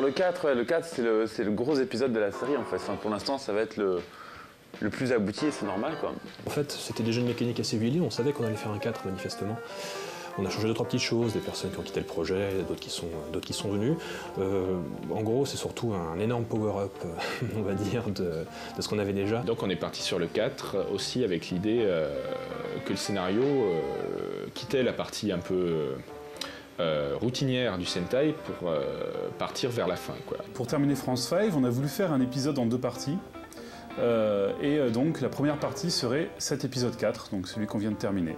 le 4, ouais, le 4 c'est le, gros épisode de la série en fait. Enfin, pour l'instant, ça va être le, le plus abouti et c'est normal quoi. En fait, c'était déjà une mécanique assez huilée, on savait qu'on allait faire un 4 manifestement. On a changé deux trois petites choses, des personnes qui ont quitté le projet, d'autres qui sont, d'autres qui sont venus. Euh, en gros, c'est surtout un énorme power-up, euh, on va dire, de, de ce qu'on avait déjà. Donc on est parti sur le 4 euh, aussi avec l'idée euh, que le scénario euh, quittait la partie un peu euh, routinière du Sentai pour euh, partir vers la fin. Quoi. Pour terminer France 5, on a voulu faire un épisode en deux parties. Euh, et donc la première partie serait cet épisode 4, donc celui qu'on vient de terminer.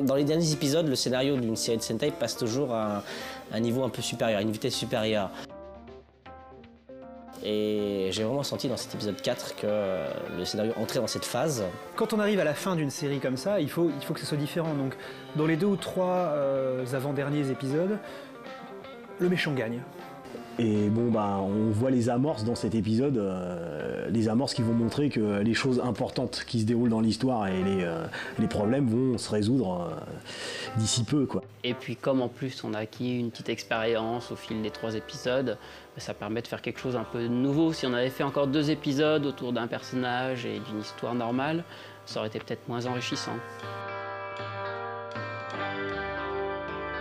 Dans les derniers épisodes, le scénario d'une série de Sentai passe toujours à un, un niveau un peu supérieur, à une vitesse supérieure. Et j'ai vraiment senti dans cet épisode 4 que euh, le scénario entrait dans cette phase. Quand on arrive à la fin d'une série comme ça, il faut, il faut que ce soit différent. Donc, dans les deux ou trois euh, avant-derniers épisodes, le méchant gagne. Et bon, bah, on voit les amorces dans cet épisode, euh, les amorces qui vont montrer que les choses importantes qui se déroulent dans l'histoire et les, euh, les problèmes vont se résoudre euh, d'ici peu, quoi. Et puis comme en plus on a acquis une petite expérience au fil des trois épisodes, bah, ça permet de faire quelque chose un peu nouveau. Si on avait fait encore deux épisodes autour d'un personnage et d'une histoire normale, ça aurait été peut-être moins enrichissant.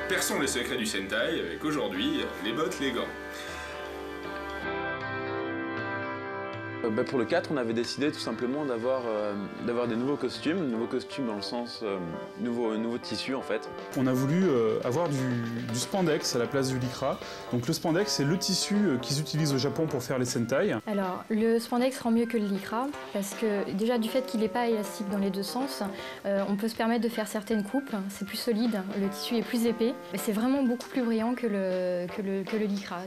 Perçons les secrets du Sentai avec aujourd'hui les bottes, les gants. Euh, bah, pour le 4, on avait décidé tout simplement d'avoir euh, d'avoir des nouveaux costumes, nouveaux costumes dans le sens euh, nouveau, nouveau tissu en fait. On a voulu euh, avoir du, du spandex à la place du lycra. Donc le spandex, c'est le tissu euh, qu'ils utilisent au Japon pour faire les Sentai. Alors, le spandex rend mieux que le lycra parce que déjà du fait qu'il n'est pas élastique dans les deux sens, euh, on peut se permettre de faire certaines coupes. C'est plus solide, le tissu est plus épais, mais c'est vraiment beaucoup plus brillant que le, que le, que le lycra.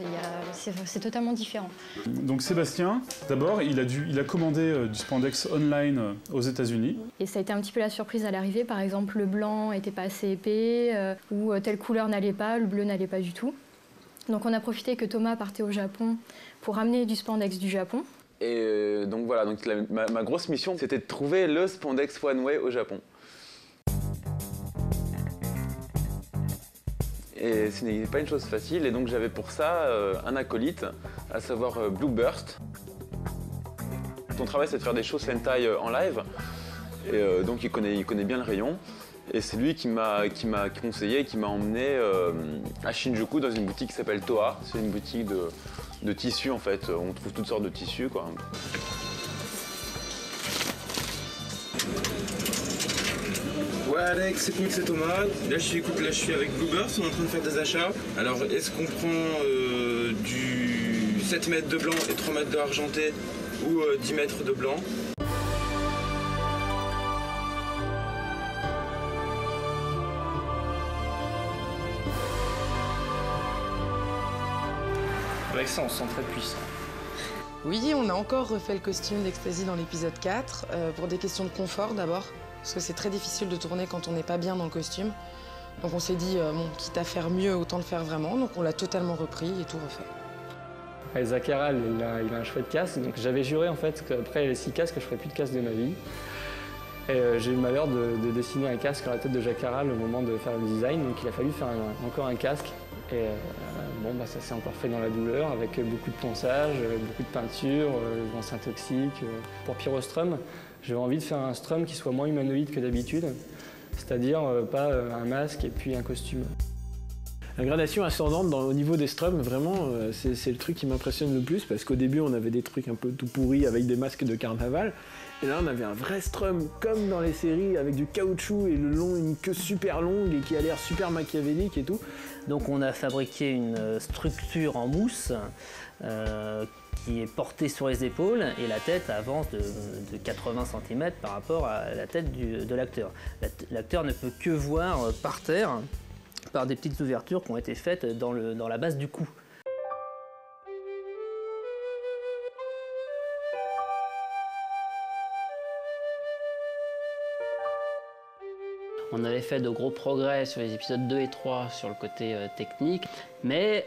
C'est totalement différent. Donc Sébastien, d'abord, il a, dû, il a commandé euh, du spandex online euh, aux États-Unis. Et ça a été un petit peu la surprise à l'arrivée. Par exemple, le blanc n'était pas assez épais, euh, ou euh, telle couleur n'allait pas, le bleu n'allait pas du tout. Donc on a profité que Thomas partait au Japon pour ramener du spandex du Japon. Et euh, donc voilà, donc la- ma, ma grosse mission c'était de trouver le spandex one way au Japon. Et ce n'est pas une chose facile, et donc j'avais pour ça euh, un acolyte, à savoir euh, Blue Son travail c'est de faire des shows Sentai euh, en live, et euh, donc il connaît, il connaît bien le rayon. Et c'est lui qui m'a qui m'a conseillé, qui m'a emmené euh, à Shinjuku dans une boutique qui s'appelle Toa. C'est une boutique de, de tissus en fait. On trouve toutes sortes de tissus quoi. Ouais Alex, c'est Thomas. Là je suis, là je suis avec Blueburst, on est en train de faire des achats. Alors est-ce qu'on prend du 7 mètres de blanc et 3 mètres de argenté ou euh, 10 mètres de blanc Avec ça, on se sent très puissant. Oui, on a encore refait le costume d'Ecstasy dans l'épisode 4, euh, pour des questions de confort d'abord, parce que c'est très difficile de tourner quand on n'est pas bien dans le costume. Donc on s'est dit, euh, bon, quitte à faire mieux, autant le faire vraiment, donc on l'a totalement repris et tout refait. Ouais, Zakaral, il a, un chouette casque, donc j'avais juré en fait qu'après les six casques, je ferais plus de casque de ma vie. Et euh, j'ai eu le malheur de, de dessiner un casque sur la tête de Jackaral au moment de faire le design, donc il a fallu faire encore un casque. Et euh, bon, bah, ça s'est encore fait dans la douleur, avec beaucoup de ponçage, euh, beaucoup de peinture, euh, l'ancien toxique. euh. Pour Pyrostrum, j'avais envie de faire un strum qui soit moins humanoïde que d'habitude, c'est-à-dire euh, pas euh, un masque et puis un costume. La gradation ascendante au niveau des strums, vraiment, euh, c'est le truc qui m'impressionne le plus parce qu'au début, on avait des trucs un peu tout pourris avec des masques de carnaval. Et là, on avait un vrai strum comme dans les séries avec du caoutchouc et une queue super longue et qui a l'air super machiavélique et tout. Donc on a fabriqué une euh, structure en mousse euh, qui est portée sur les épaules et la tête avance de, de 80 cm par rapport à la tête de l'acteur. L'act- L'acteur ne peut que voir par terre par des petites ouvertures qui ont été faites dans, le- dans la base du cou. On avait fait de gros progrès sur les épisodes 2 et 3 sur le côté euh, technique, mais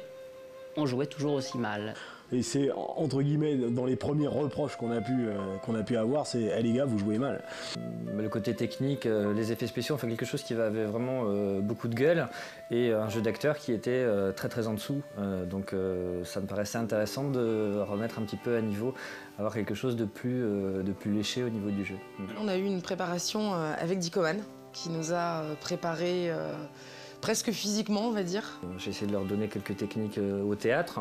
on jouait toujours aussi mal. Et c'est entre guillemets dans les premiers reproches qu'on a pu euh, qu'on a pu avoir, c'est eh les gars vous jouez mal. Mais le côté technique, euh, les effets spéciaux, enfin quelque chose qui avait vraiment euh, beaucoup de gueule et un jeu d'acteur qui était euh, très très en dessous. Euh, donc euh, ça me paraissait intéressant de remettre un petit peu à niveau, avoir quelque chose de plus, euh, de plus léché au niveau du jeu. On a eu une préparation euh, avec Dicoman qui nous a préparé euh, presque physiquement, on va dire. J'ai essayé de leur donner quelques techniques euh, au théâtre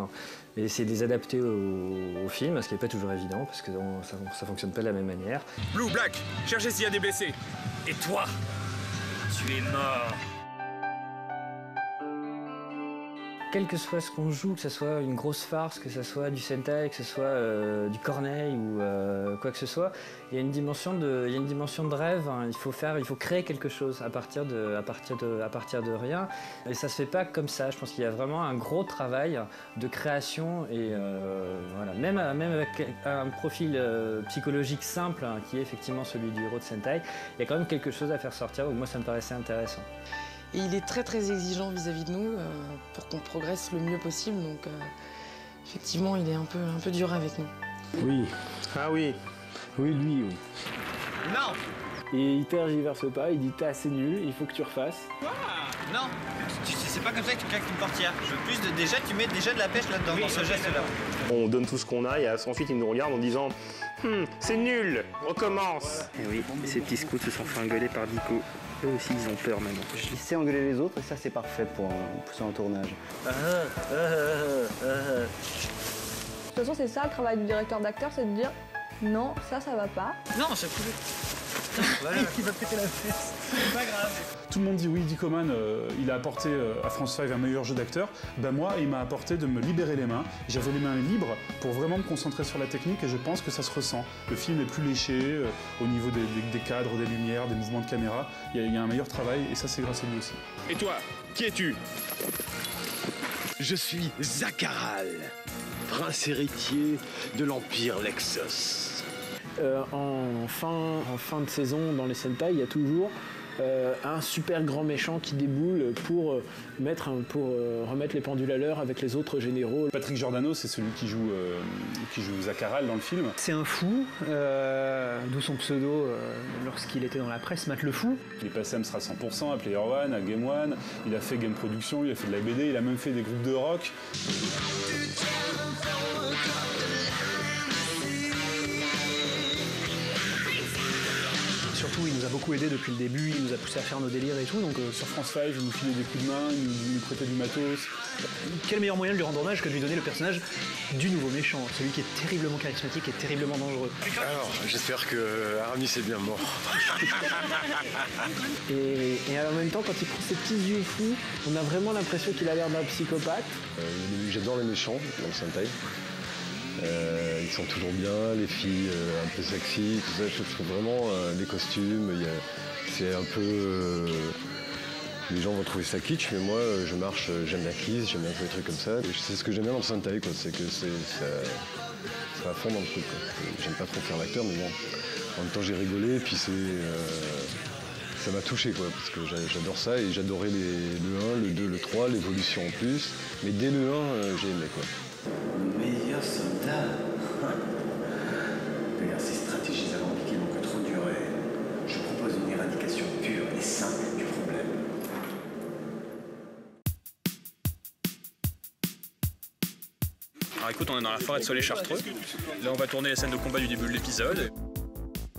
et essayer de les adapter au, au film, ce qui n'est pas toujours évident parce que on- ça ne fonctionne pas de la même manière. Blue, Black, cherchez s'il y a des blessés. Et toi, tu es mort. Quel que soit ce qu'on joue, que ce soit une grosse farce, que ce soit du Sentai, que ce soit euh, du Corneille ou euh, quoi que ce soit, il y a une dimension de, il y a une dimension de rêve. hein. Il faut faire, il faut créer quelque chose à partir de, à partir de, à partir de rien. Et ça se fait pas comme ça. Je pense qu'il y a vraiment un gros travail de création et euh, voilà, même, avec un profil psychologique simple hein, qui est effectivement celui du héros de Sentai, il y a quand même quelque chose à faire sortir. Moi, ça me paraissait intéressant. Et il est très très exigeant vis-à-vis de nous euh, pour qu'on progresse le mieux possible. Donc euh, effectivement, il est un peu, un peu dur avec nous. Oui. Ah oui. Oui lui. oui. Non Et il tergiverse pas, il dit t'es assez nul, il faut que tu refasses. Non, tu- tu- c'est pas comme ça que tu claques une portière. Je veux plus de. Déjà, tu mets déjà de la pêche là-dedans, dans ce geste-là. On donne tout ce qu'on a et ensuite ils nous regardent en disant Hum, c'est nul, recommence. Et oui, ces petits scouts se sont fait engueuler par Dico. Eux aussi, ils ont peur maintenant. Je sais engueuler les autres et ça, c'est parfait pour un, pour un tournage. De toute façon, c'est ça le travail du directeur d'acteur, c'est de dire non, ça, ça va pas. Non, c'est cool. Il va péter la fesse. C'est pas grave. Tout le monde dit oui, Dick Oman, euh, il a apporté euh, à France 5 un meilleur jeu d'acteur. Ben moi, il m'a apporté de me libérer les mains. J'avais les mains libres pour vraiment me concentrer sur la technique et je pense que ça se ressent. Le film est plus léché euh, au niveau des, des- des cadres, des lumières, des mouvements de caméra. Il y, a- il y a un meilleur travail et ça, c'est grâce à lui aussi. Et toi, qui es-tu? Je suis Zakaral, prince héritier de l'Empire Lexos. Euh, en, fin, en fin de saison, dans les Sentai, il y a toujours euh, un super grand méchant qui déboule pour, euh, mettre un- pour euh, remettre les pendules à l'heure avec les autres généraux. Patrick Giordano, c'est celui qui joue, euh, qui joue Zakaral dans le film. C'est un fou, euh, d'où son pseudo euh, lorsqu'il était dans la presse, Matt le Fou. Il est passé à Amstrad 100%, à Player One, à Game One. Il a fait Game Production, il a fait de la BD, il a même fait des groupes de rock. Il nous a beaucoup aidé depuis le début, il nous a poussé à faire nos délires et tout. Donc, euh, Sur France 5, il nous filait des coups de main, il nous, il nous prêtait du matos. quel meilleur moyen de lui rendre hommage que de lui donner le personnage du nouveau méchant, celui qui est terriblement charismatique et terriblement dangereux. Alors, j'espère que Aramis est bien mort. Et, et en même temps, quand il prend ses petits yeux fous, on a vraiment l'impression qu'il a l'air d'un psychopathe. Euh, J'adore les méchants dans le Sentai. Euh, ils sont toujours bien, les filles euh, un peu sexy, tout ça. Je trouve vraiment euh, les costumes, c'est un peu. les gens vont trouver ça kitsch, mais moi je marche, j'aime bien Kiss, j'aime bien tous les trucs comme ça. C'est ce que j'aime bien dans le Sentai, quoi. C'est que c'est ça, à fond dans le truc. J'aime pas trop faire l'acteur, mais bon. En même temps j'ai rigolé, puis c'est. ça m'a touché quoi, parce que j'a- j'adore ça et j'adorais le 1, le 2, le 3, l'évolution en plus. Mais dès le 1, euh, j'ai aimé quoi. Meilleur soldat D'ailleurs, ces stratégies alambiquées n'ont que trop duré. Je propose une éradication pure et simple du problème. Alors écoute, on est dans la forêt de Soleil Chartreux. Là, on va tourner la scène de combat du début de l'épisode.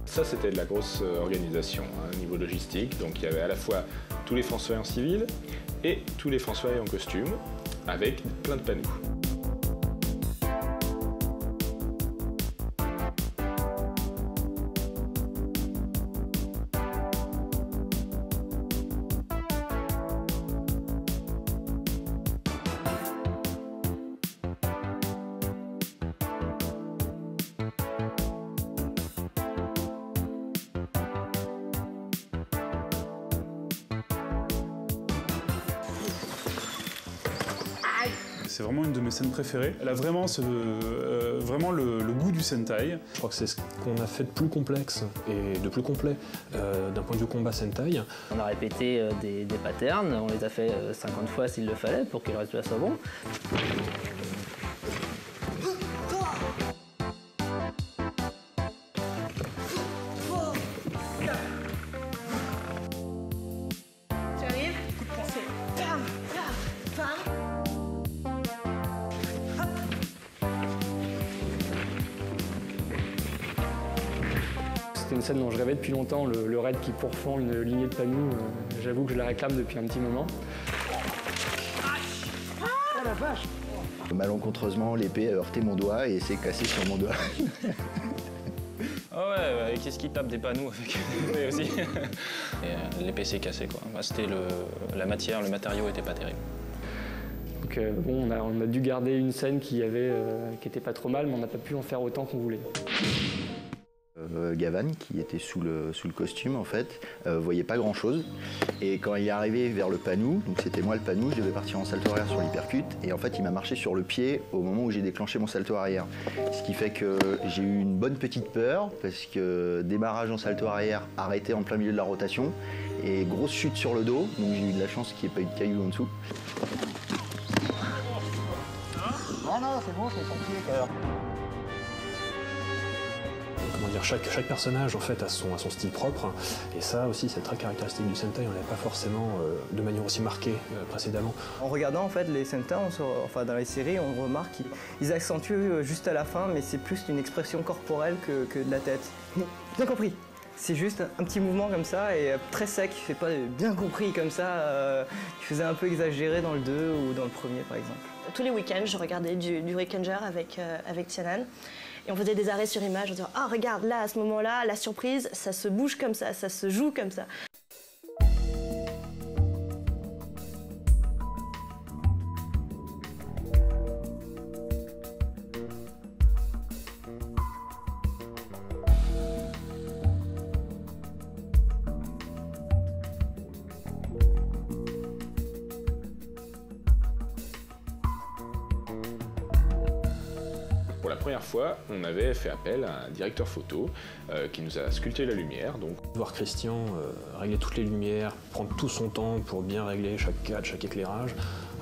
Ça, c'était de la grosse euh, organisation hein, au niveau logistique. Donc, il y avait à la fois tous les Français en civil et tous les Français en costume, avec plein de panneaux. C'est vraiment une de mes scènes préférées. Elle a vraiment, ce- euh, vraiment le, le goût du Sentai. Je crois que c'est ce qu'on a fait de plus complexe et de plus complet euh, d'un point de vue combat Sentai. On a répété euh, des, des patterns, on les a fait euh, 50 fois s'il le fallait pour que le résultat soit bon. Depuis longtemps, le, le raid qui pourfend une lignée de panneaux. euh, J'avoue que je la réclame depuis un petit moment. Ah la vache Malencontreusement, l'épée a heurté mon doigt et s'est cassée sur mon doigt. Ah ouais, bah, qu'est-ce qui tape des panneaux avec l'épée aussi Et euh, l'épée s'est cassée quoi. Bah, C'était le, la matière, le matériau était pas terrible. Donc euh, bon, on a, on a dû garder une scène qui avait, euh, qui était pas trop mal, mais on n'a pas pu en faire autant qu'on voulait. Euh, Gavan, qui était sous le, costume, en fait, euh, voyait pas grand-chose. Et quand il est arrivé vers le panou, donc c'était moi le panou, je devais partir en salto arrière sur l'hypercute, et en fait il m'a marché sur le pied au moment où j'ai déclenché mon salto arrière. Ce qui fait que j'ai eu une bonne petite peur, parce que démarrage en salto arrière, arrêté en plein milieu de la rotation, et grosse chute sur le dos, donc j'ai eu de la chance qu'il n'y ait pas eu de cailloux en dessous. Non, non, c'est bon, c'est pied. Comment dire, chaque, chaque personnage en fait a son, a son style propre, et ça aussi c'est très caractéristique du Sentai, on l'avait pas forcément euh, de manière aussi marquée euh, précédemment. En regardant en fait les Sentai, on se- enfin dans les séries, on remarque qu'ils ils accentuent euh, juste à la fin, mais c'est plus une expression corporelle que, que de la tête. Bien compris. C'est juste un petit mouvement comme ça et très sec. C'est pas bien compris comme ça. euh, qui faisait un peu exagéré dans le 2 ou dans le premier par exemple. Tous les week-ends, je regardais du, du Weekender avec, euh, avec Tianan. Et on faisait des arrêts sur image en disant Ah, regarde, là, à ce moment-là, la surprise, ça se bouge comme ça, ça se joue comme ça. Fois, on avait fait appel à un directeur photo euh, qui nous a sculpté la lumière. Donc, Voir Christian euh, régler toutes les lumières, prendre tout son temps pour bien régler chaque cadre, chaque éclairage,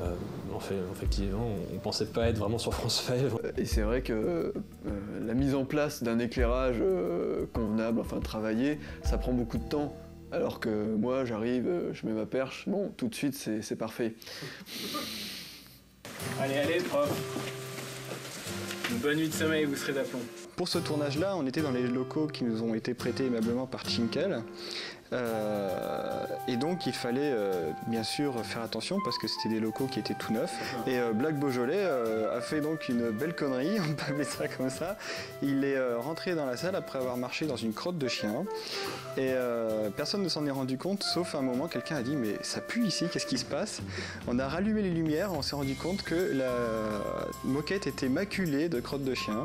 euh, en fait, effectivement, on pensait pas être vraiment sur France Fèvre. Et c'est vrai que euh, la mise en place d'un éclairage euh, convenable, enfin travaillé, ça prend beaucoup de temps. Alors que moi, j'arrive, je mets ma perche, bon, tout de suite, c'est c'est parfait. Allez, allez, prof. Bonne nuit de sommeil, vous serez d'aplomb. Pour ce tournage-là, on était dans les locaux qui nous ont été prêtés aimablement par Chinkel. Euh, et donc il fallait euh, bien sûr faire attention parce que c'était des locaux qui étaient tout neufs. Et euh, Black Beaujolais a fait donc une belle connerie, on peut appeler ça comme ça. Il est rentré dans la salle après avoir marché dans une crotte de chien. Et personne ne s'en est rendu compte, sauf à un moment, quelqu'un a dit Mais ça pue ici, qu'est-ce qui se passe? On a rallumé les lumières, on s'est rendu compte que la moquette était maculée de crotte de chien.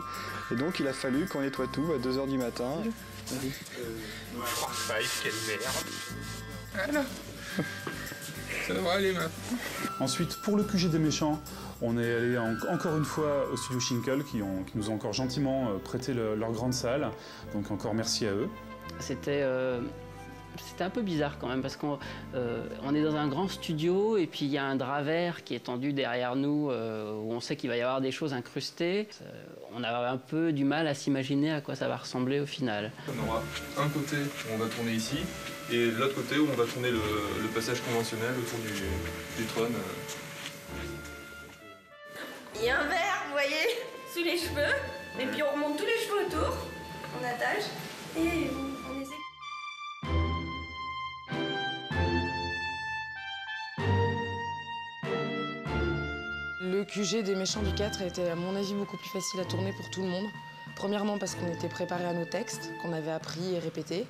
Et donc il a fallu qu'on nettoie tout à 2h du matin. Quelle merde. Voilà. Ça aller. Ensuite, pour le QG des méchants, on est allé en- encore une fois au studio Shinkel qui, nous ont encore gentiment euh, prêté le- leur grande salle. Donc encore merci à eux. C'était euh, c'était un peu bizarre quand même parce qu'on euh, on est dans un grand studio et puis il y a un drap vert qui est tendu derrière nous euh, où on sait qu'il va y avoir des choses incrustées. Euh, on a un peu du mal à s'imaginer à quoi ça va ressembler au final. On aura un côté où on va tourner ici et l'autre côté où on va tourner le, le passage conventionnel autour du, du trône. Il y a un verre, vous voyez, sous les cheveux. Et puis on remonte tous les cheveux autour. On attache. Et Le QG des méchants du 4 était à mon avis beaucoup plus facile à tourner pour tout le monde. Premièrement parce qu'on était préparé à nos textes, qu'on avait appris et répété.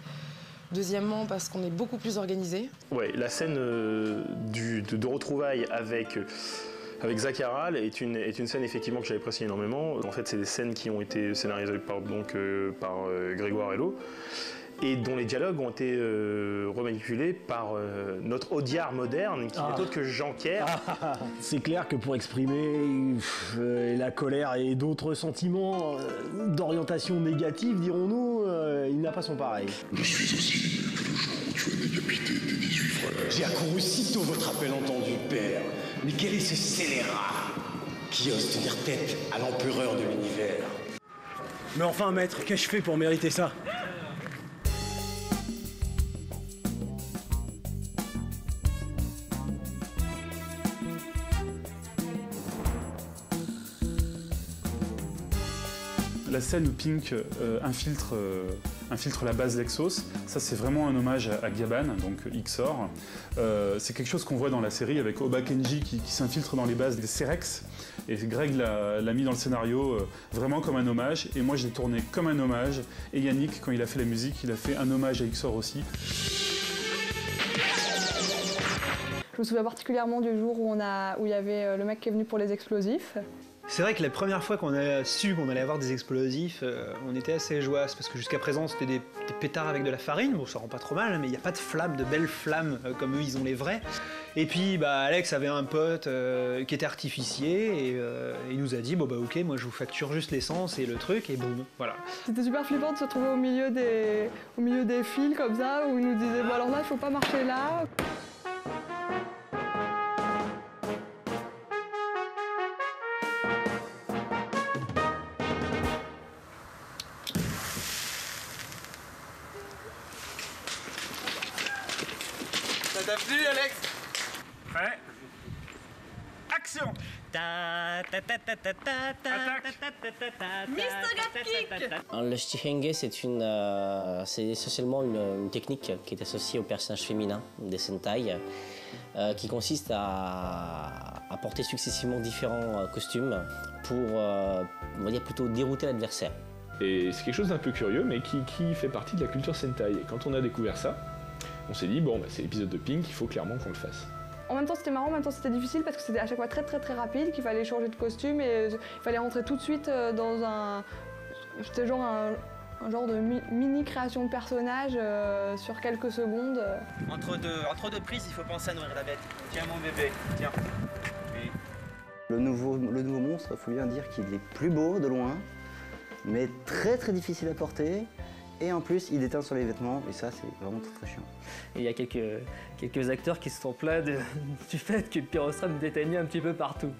Deuxièmement parce qu'on est beaucoup plus organisé. Ouais, la scène euh, du- de, retrouvailles avec, euh, avec Zach Harral est une, est une scène effectivement que j'apprécie énormément. En fait, c'est des scènes qui ont été scénarisées par, donc, euh, par Grégoire Hello et dont les dialogues ont été euh, remanipulés par euh, notre Audiard moderne, qui Ah. n'est autre que Jean Kerr. C'est clair que pour exprimer pff, euh, la colère et d'autres sentiments euh, d'orientation négative, dirons-nous, euh, il n'a pas son pareil. Je suis aussi le jour où tu as décapité tes 18 frères. J'ai accouru sitôt votre appel entendu, père. Mais quel est ce scélérat qui ose tenir tête à l'empereur de l'univers? Mais enfin, maître, qu'ai-je fait pour mériter ça? La scène où Pink euh, infiltre, euh, infiltre la base Lexos. Ça, c'est vraiment un hommage à, à Gaban, donc XOR. Euh, c'est quelque chose qu'on voit dans la série avec Oba Kenji qui, s'infiltre dans les bases des Cerex. Et Greg l'a mis dans le scénario vraiment comme un hommage. Et moi, je l'ai tourné comme un hommage. Et Yannick, quand il a fait la musique, il a fait un hommage à XOR aussi. Je me souviens particulièrement du jour où, on a, où il y avait le mec qui est venu pour les explosifs. C'est vrai que la première fois qu'on a su qu'on allait avoir des explosifs, euh, on était assez joyeux parce que jusqu'à présent c'était des, pétards avec de la farine, bon ça rend pas trop mal, mais il n'y a pas de flammes, de belles flammes euh, comme eux ils ont les vrais. Et puis bah, Alex avait un pote euh, qui était artificier et il nous a dit bon bah ok moi je vous facture juste l'essence et le truc et bon voilà. C'était super flippant de se retrouver au milieu des, au milieu des fils comme ça, où ils nous disaient bon alors là faut pas marcher là. Ça t'a plu, Alex Ouais. Action Le Stihenge, c'est une, euh, c'est essentiellement une, une technique qui est associée aux personnages féminins des Sentai, euh, qui consiste à, à porter successivement différents euh, costumes pour, euh, on va dire plutôt dérouter l'adversaire. Et c'est quelque chose d'un peu curieux, mais qui, qui fait partie de la culture Sentai. Et quand on a découvert ça, on s'est dit, bon, bah, c'est l'épisode de Pink, il faut clairement qu'on le fasse. En même temps c'était marrant, en même temps c'était difficile parce que c'était à chaque fois très très très rapide, qu'il fallait changer de costume et euh, il fallait rentrer tout de suite euh, dans un... C'était genre un, un genre de mi- mini création de personnage euh, sur quelques secondes. Entre deux, entre deux prises, il faut penser à nourrir la bête. Tiens mon bébé, tiens. Oui. Le nouveau, le nouveau monstre, il faut bien dire qu'il est plus beau de loin, mais très très difficile à porter. Et en plus, il déteint sur les vêtements, et ça, c'est vraiment très très chiant. Et il y a quelques, quelques acteurs qui se sont plaints de- du fait que le pyrostrum déteignait un petit peu partout.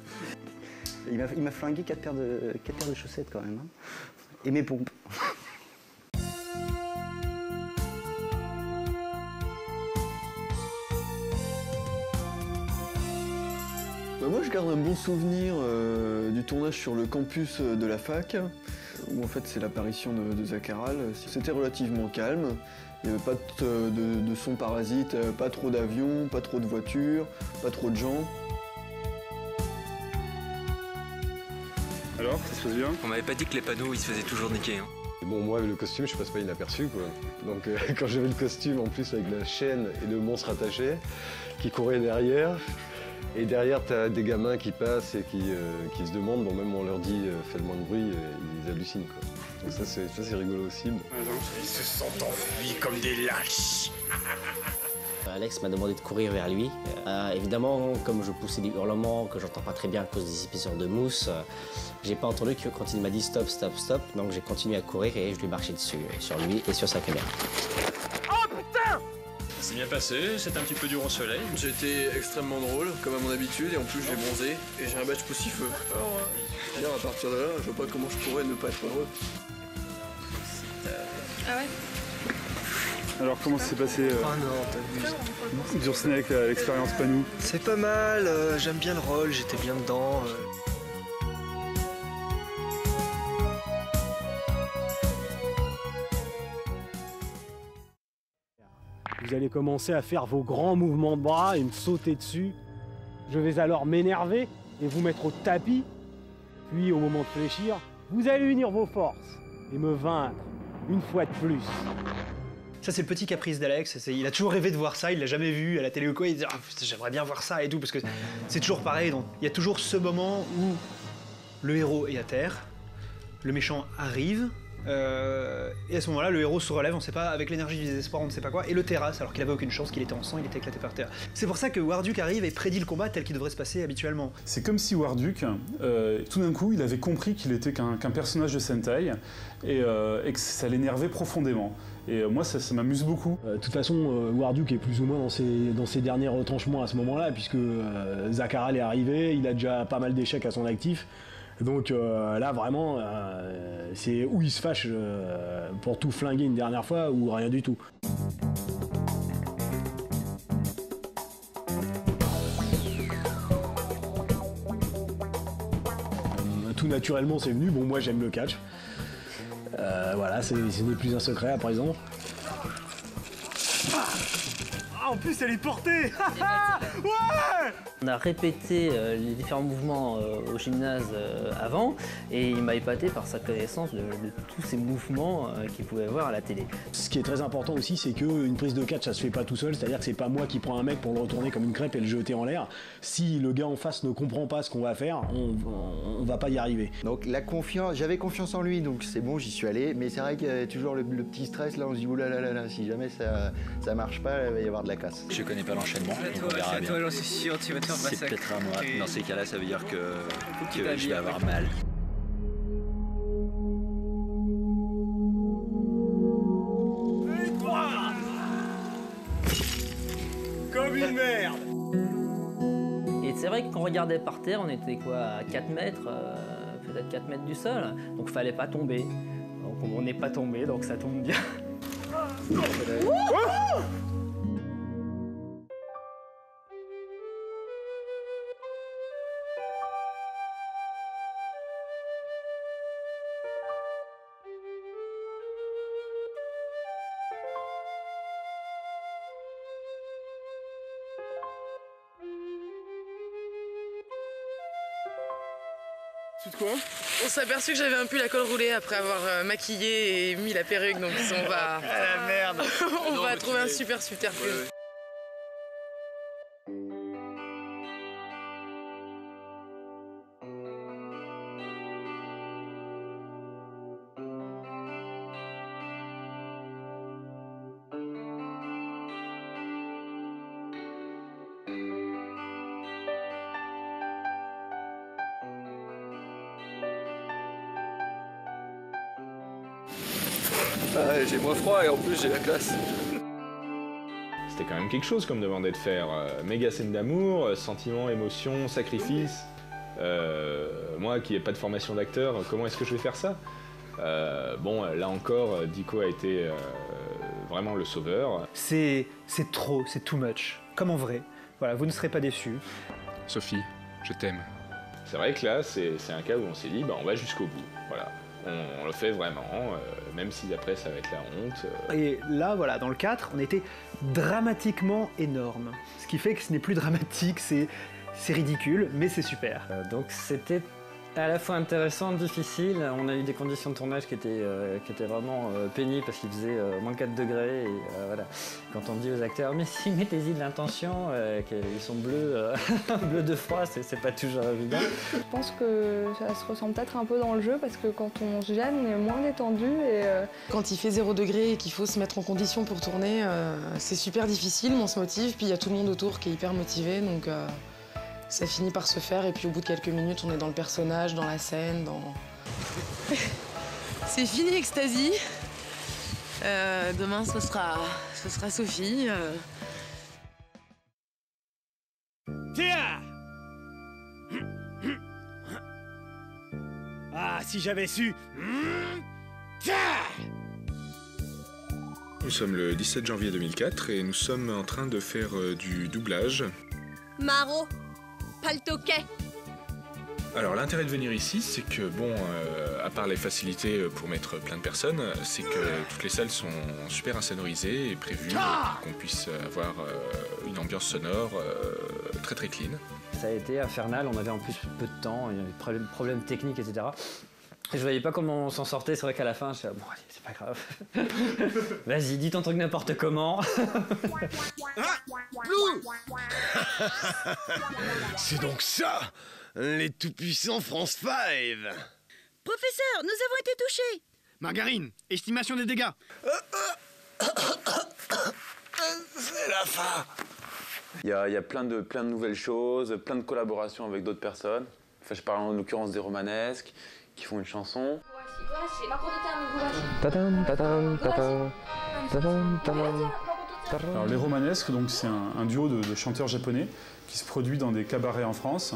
Il m'a- il m'a flingué quatre paires, de, quatre paires de chaussettes quand même. hein. Et mes pompes. Bah, moi, je garde un bon souvenir euh, du tournage sur le campus euh, de la fac, où en fait c'est l'apparition de, de Zakaral. C'était relativement calme. Il n'y avait pas de, de, de son parasite, euh, pas trop d'avions, pas trop de voitures, pas trop de gens. Alors, ça se passe bien? On m'avait pas dit que les panneaux ils se faisaient toujours niquer. hein. Bon, moi, le costume, je passe pas inaperçu, quoi. Donc, euh, quand j'avais le costume, en plus, avec la chaîne et le monstre attaché, qui courait derrière, et derrière, t'as des gamins qui passent et qui, euh, qui se demandent, bon, même on leur dit, euh, faites moins de bruit, euh, ils hallucinent, quoi. Donc ça, c'est rigolo aussi. Bon. Ils se sont enfuis comme des lâches. Alex m'a demandé de courir vers lui. Euh, évidemment, comme je poussais des hurlements que j'entends pas très bien à cause des épaisseurs de mousse, euh, j'ai pas entendu que quand il m'a dit stop, stop, stop, donc j'ai continué à courir et je lui ai marché dessus, sur lui et sur sa caméra. Bien passé, c'est un petit peu dur au soleil. J'ai été extrêmement drôle, comme à mon habitude, et en plus j'ai bronzé, et j'ai un badge poussifeux. Alors, euh, bien, à partir de là, je vois pas comment je pourrais ne pas être heureux. Ah ouais Alors, comment ça s'est passé euh, Ah non, scène avec euh, l'expérience Panou C'est pas mal, euh, j'aime bien le rôle, j'étais bien dedans. Allez commencer à faire vos grands mouvements de bras et me sauter dessus. Je vais alors m'énerver et vous mettre au tapis. Puis, au moment de fléchir, vous allez unir vos forces et me vaincre une fois de plus. Ça, c'est le petit caprice d'Alex. Il a toujours rêvé de voir ça, il l'a jamais vu à la télé ou quoi. Il dit Ah, J'aimerais bien voir ça et tout, parce que c'est toujours pareil. donc Il y a toujours ce moment où le héros est à terre, le méchant arrive, euh, et à ce moment-là, le héros se relève, on sait pas, avec l'énergie du désespoir, on ne sait pas quoi, et le terrasse, alors qu'il avait aucune chance, qu'il était en sang, il était éclaté par terre. C'est pour ça que Warduke arrive et prédit le combat tel qu'il devrait se passer habituellement. C'est comme si Warduke, euh, tout d'un coup, il avait compris qu'il était qu'un personnage de Sentai et, euh, et que ça l'énervait profondément. Et euh, moi, ça, ça m'amuse beaucoup. Euh, De toute façon, euh, Warduke est plus ou moins dans ses, dans ses derniers retranchements à ce moment-là, puisque euh, Zakaral est arrivé, il a déjà pas mal d'échecs à son actif. Donc euh, là, vraiment, euh, c'est où il se fâche euh, pour tout flinguer une dernière fois ou rien du tout. Tout naturellement, c'est venu. Bon, moi, j'aime le catch. Voilà, ce n'est plus un secret à présent. Ah, en plus, elle est portée Ouais On a répété euh, les différents mouvements euh, au gymnase euh, avant et il m'a épaté par sa connaissance de, de tous ces mouvements euh, qu'il pouvait voir à la télé. Ce qui est très important aussi, c'est qu'une prise de catch, ça se fait pas tout seul. C'est-à-dire que c'est pas moi qui prends un mec pour le retourner comme une crêpe et le jeter en l'air. Si le gars en face ne comprend pas ce qu'on va faire, on, on- on va pas y arriver. Donc la confiance, j'avais confiance en lui, donc c'est bon, j'y suis allé. Mais c'est vrai qu'il y avait toujours le, le petit stress là, on se dit oulala, là, là, là, si jamais ça, ça marche pas, il va y avoir de la casse. Je connais pas l'enchaînement, donc on verra bien. toi, j'en suis sûr, tu vas te faire C'est peut-être à moi. Dans ces cas-là, ça veut dire que, je vais avoir mal. Comme une merde Et c'est vrai que quand on regardait par terre, on était quoi à 4 mètres, euh, peut-être 4 mètres du sol, donc fallait pas tomber. Donc on n'est pas tombé, donc ça tombe bien. Quoi On s'est aperçu que j'avais un pull à col roulé après avoir euh, maquillé et mis la perruque, donc on va. Ah la merde. On Non, va trouver un l'as- super Ah, j'ai moins froid et en plus j'ai la classe. C'était quand même quelque chose comme demandait de faire. Euh, méga scène d'amour, euh, sentiment, émotion, sacrifice. Euh, moi qui n'ai pas de formation d'acteur, comment est-ce que je vais faire ça? Euh, Bon, là encore, Dico a été euh, vraiment le sauveur. C'est c'est trop, c'est too much. Comme en vrai. Voilà, vous ne serez pas déçus. Sophie, je t'aime. C'est vrai que là, c'est c'est un cas où on s'est dit, bah, on va jusqu'au bout. Voilà. On, on le fait vraiment, euh, même si après ça va être la honte. euh, Et là, voilà, dans le 4, on était dramatiquement énorme. Ce qui fait que ce n'est plus dramatique, c'est c'est ridicule, mais c'est super. Euh, donc c'était à la fois intéressant, difficile. On a eu des conditions de tournage qui étaient, euh, qui étaient vraiment euh, pénibles parce qu'il faisait euh, moins 4 degrés. Et euh, voilà. Quand on dit aux acteurs, mais si mettez-y de l'intention, euh, qu'ils sont bleus, euh, bleus de froid, c'est c'est pas toujours évident. Je pense que ça se ressent peut-être un peu dans le jeu parce que quand on se gêne, on est moins détendu et euh, Quand il fait 0 degré et qu'il faut se mettre en condition pour tourner, euh, c'est super difficile, mais on se motive. Puis il y a tout le monde autour qui est hyper motivé, donc euh, ça finit par se faire. Et puis au bout de quelques minutes, on est dans le personnage, dans la scène, dans. c'est fini, Ecstasy. Euh, demain, ce sera, ce sera Sophie. euh. Tiens Ah, si j'avais su Tiens Nous sommes le 17 janvier 2004 et nous sommes en train de faire euh, du doublage. Maro, paltoquet. Alors l'intérêt de venir ici, c'est que bon, euh, à part les facilités euh, pour mettre plein de personnes, c'est que toutes les salles sont super insonorisées et prévues Ah pour qu'on puisse avoir euh, une ambiance sonore euh, très très clean. Ça a été infernal, on avait en plus peu de temps, il y avait des problèmes, techniques, etc. Et je voyais pas comment on s'en sortait, c'est vrai qu'à la fin, je suis bon allez, c'est pas grave. Vas-y, dis ton truc n'importe comment. C'est donc ça Les tout-puissants France 5 Professeur, nous avons été touchés Margarine, estimation des dégâts C'est la fin Il y a, il y a plein, de, plein de nouvelles choses, plein de collaborations avec d'autres personnes. Enfin, je parle en l'occurrence des romanesques qui font une chanson. Voici, ma cours de terme, vous voici. Tadam, tadam, tadam, tadam, tadam. Les romanesques, c'est un, duo de, chanteurs japonais qui se produit dans des cabarets en France.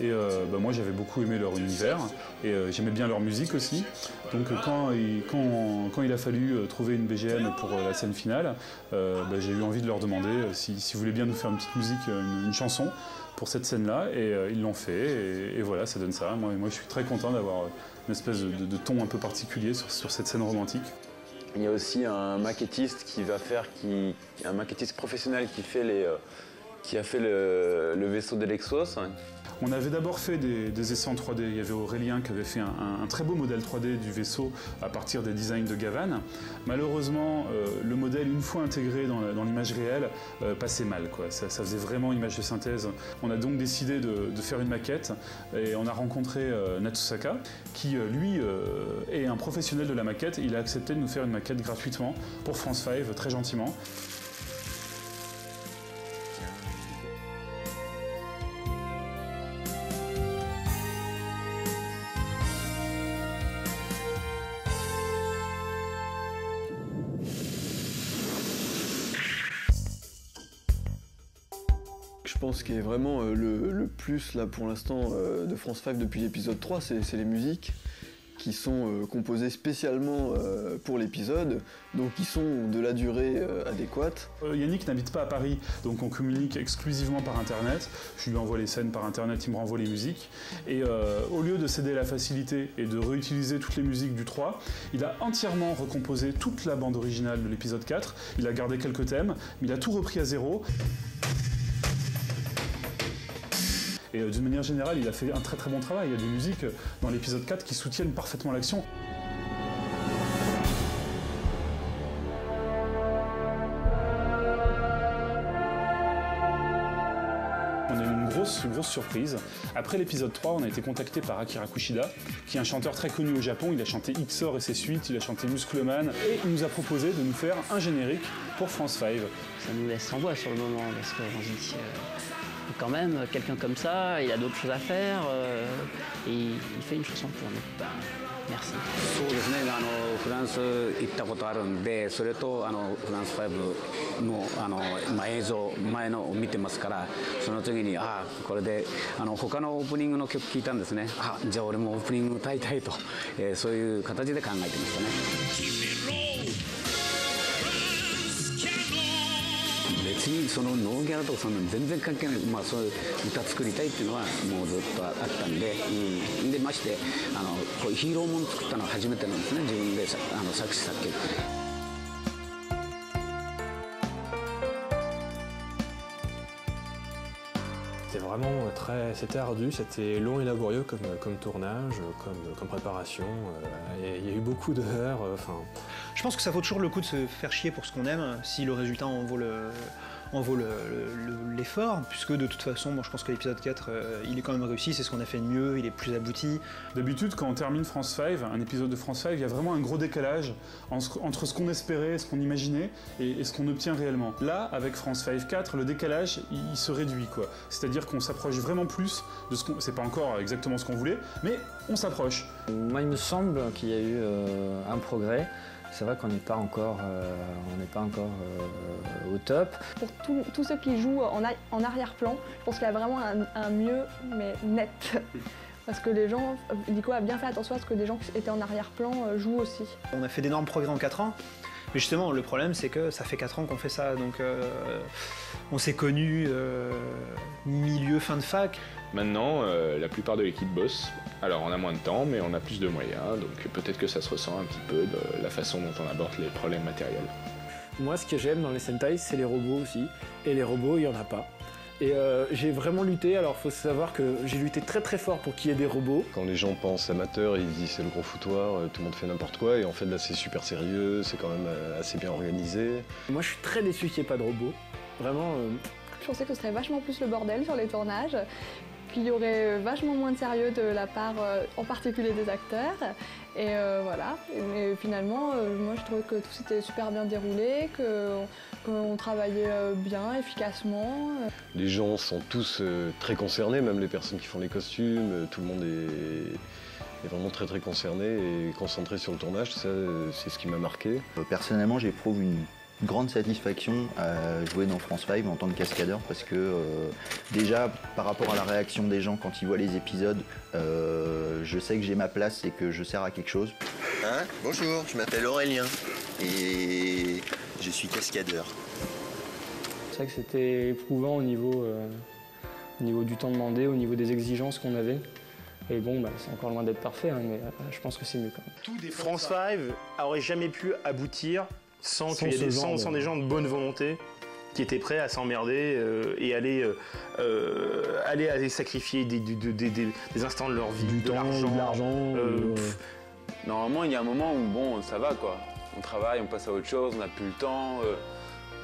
Et euh, bah, moi j'avais beaucoup aimé leur univers et euh, j'aimais bien leur musique aussi. Donc euh, quand il, a fallu trouver une BGM pour la scène finale, bah, j'ai eu envie de leur demander euh, si, si voulaient bien nous faire une petite musique, une, chanson pour cette scène-là, et ils l'ont fait, et, voilà, ça donne ça. Moi, je suis très content d'avoir une espèce de, de- de ton un peu particulier sur cette scène romantique. Il y a aussi un maquettiste qui va faire, qui, un maquettiste professionnel qui fait les, euh, qui a fait le, le vaisseau de l'Exos. On avait d'abord fait des, essais en 3D. Il y avait Aurélien qui avait fait un, très beau modèle 3D du vaisseau à partir des designs de Gavan. Malheureusement, euh, le modèle, une fois intégré dans l'image réelle, euh, passait mal. Ça, faisait vraiment image de synthèse. On a donc décidé de, faire une maquette et on a rencontré euh, Natsusaka qui, lui, est un professionnel de la maquette. Il a accepté de nous faire une maquette gratuitement pour France 5, très gentiment. Pense qu'il est vraiment euh, le, plus là pour l'instant euh, de France 5 depuis l'épisode 3, c'est les musiques qui sont euh, composées spécialement pour l'épisode, donc qui sont de la durée adéquate. Yannick n'habite pas à Paris, donc on communique exclusivement par Internet. Je lui envoie les scènes par Internet, il me renvoie les musiques. Et au lieu de céder la facilité et de réutiliser toutes les musiques du 3, il a entièrement recomposé toute la bande originale de l'épisode 4. Il a gardé quelques thèmes, mais il a tout repris à zéro. Et euh, d'une manière générale, il a fait un très très bon travail. Il y a des musiques euh, dans l'épisode 4 qui soutiennent parfaitement l'action. On a eu une grosse, grosse surprise. Après l'épisode 3, on a été contacté par Akira Kushida, qui est un chanteur très connu au Japon. Il a chanté XOR et ses suites, il a chanté Muscleman, et il nous a proposé de nous faire un générique pour France 5. Ça nous laisse sans voix sur le moment, parce qu'on se dit, euh, quand même, quelqu'un comme ça, il a d'autres choses à faire, euh, et il fait une chanson pour nous. Ben, merci. そうですねあのフランス行ったことあるんでそれとあのフランス5のあの、まあ、映像前のを見てますからその次にああこれであの他のオープニングの曲聞いたんですねあじゃあ俺もオープニング歌いたいと、えーそういう形で考えてましたね。別にそのノーギャラとかそんなの全然関係ない、まあ、そういう歌作りたいっていうのはもうずっとあったんで、うん、でましてあのこういうヒーローもの作ったのは初めてなんですね自分でさあの作詞作曲。 C'était vraiment très, c'était ardu, c'était long et laborieux comme, comme tournage, comme, comme préparation. euh, et Il y a eu beaucoup d'heures. euh, Enfin, Je pense que ça vaut toujours le coup de se faire chier pour ce qu'on aime, si le résultat en vaut le en vaut le- le- le- l'effort, puisque de toute façon, moi je pense que l'épisode 4, euh, il est quand même réussi, c'est ce qu'on a fait de mieux, il est plus abouti. D'habitude, quand on termine France 5, un épisode de France 5, il y a vraiment un gros décalage en- entre ce qu'on espérait, ce qu'on imaginait et, et ce qu'on obtient réellement. Là, avec France 5 4, le décalage, il, il se réduit, quoi. C'est-à-dire qu'on s'approche vraiment plus de ce qu'on... C'est pas encore exactement ce qu'on voulait, mais on s'approche. Moi, il me semble qu'il y a eu euh, un progrès. C'est vrai qu'on n'est pas encore, euh, on n'est pas encore euh, au top. Pour tous ceux qui jouent en, arrière-plan, je pense qu'il y a vraiment un, un mieux, mais net. Parce que les gens, Nico a bien fait attention à ce que les gens qui étaient en arrière-plan euh, jouent aussi. On a fait d'énormes progrès en 4 ans, mais justement, le problème c'est que ça fait 4 ans qu'on fait ça, donc euh, on s'est connus euh, milieu, fin de fac. Maintenant, euh, la plupart de l'équipe bosse. Alors on a moins de temps, mais on a plus de moyens, donc peut-être que ça se ressent un petit peu de la façon dont on aborde les problèmes matériels. Moi, ce que j'aime dans les Sentai, c'est les robots aussi. Et les robots, il n'y en a pas. Et euh, j'ai vraiment lutté. Alors, faut savoir que j'ai lutté très très fort pour qu'il y ait des robots. Quand les gens pensent amateur, ils se disent c'est le gros foutoir, euh, tout le monde fait n'importe quoi, et en fait là c'est super sérieux, c'est quand même assez bien organisé. Moi, je suis très déçu qu'il n'y ait pas de robots. Vraiment. euh, Je pensais que ce serait vachement plus le bordel sur les tournages, qu'il y aurait vachement moins de sérieux de la part euh, en particulier des acteurs. Et euh, voilà. Mais finalement, euh, moi je trouvais que tout s'était super bien déroulé, qu'on travaillait euh, bien, efficacement. Les gens sont tous euh, très concernés, même les personnes qui font les costumes, euh, tout le monde est, est vraiment très très concerné et concentré sur le tournage, ça euh, c'est ce qui m'a marqué. Euh, Personnellement, j'éprouve une grande satisfaction à jouer dans France 5 en tant que cascadeur parce que euh, déjà par rapport à la réaction des gens quand ils voient les épisodes, euh, je sais que j'ai ma place et que je sers à quelque chose. Hein? Bonjour, je m'appelle Aurélien et je suis cascadeur. C'est vrai que c'était éprouvant au niveau, euh, au niveau du temps demandé, au niveau des exigences qu'on avait. Et bon, bah, c'est encore loin d'être parfait, hein, mais euh, je pense que c'est mieux quand même. France 5 aurait jamais pu aboutir sans, Sans y ait des, sans, de- sans des gens de bonne volonté qui étaient prêts à s'emmerder euh, et aller, euh, euh, aller, aller sacrifier des, des- des- des- des instants de leur vie, Du de temps, l'argent. euh, euh, Normalement, il y a un moment où bon, ça va quoi. On travaille, on passe à autre chose, on n'a plus le temps, euh,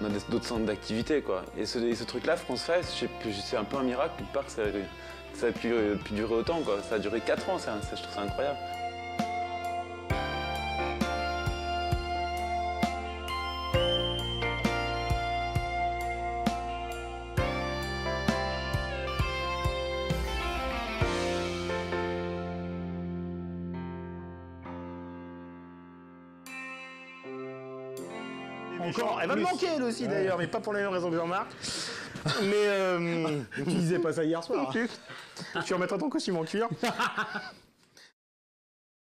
on a d'autres centres d'activité quoi. Et ce, et ce truc-là, France Fest, c'est un peu un miracle quelque part que ça, que ça a pu, pu durer autant quoi. Ça a duré 4 ans, ça, ça, je trouve ça incroyable. Elle va me manquer elle aussi d'ailleurs, mais pas pour les mêmes raisons que Jean-Marc. Mais euh, Tu disais pas ça hier soir. tu remettras ton costume en cuir.